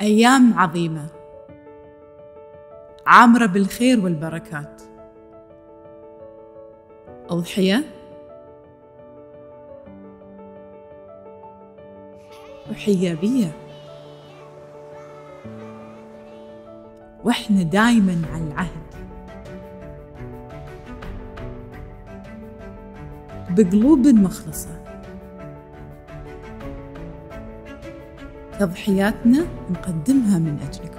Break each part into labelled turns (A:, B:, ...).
A: أيام عظيمة. عامرة بالخير والبركات. أضحية؟ وحجابية وإحنا دايما على العهد. بقلوب مخلصة. تضحياتنا نقدمها من أجلكم.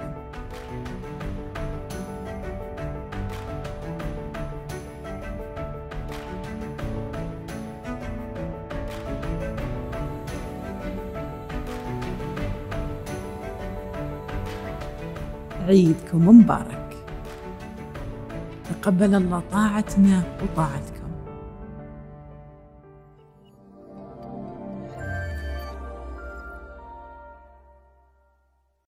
A: عيدكم مبارك. تقبل الله طاعتنا وطاعتكم.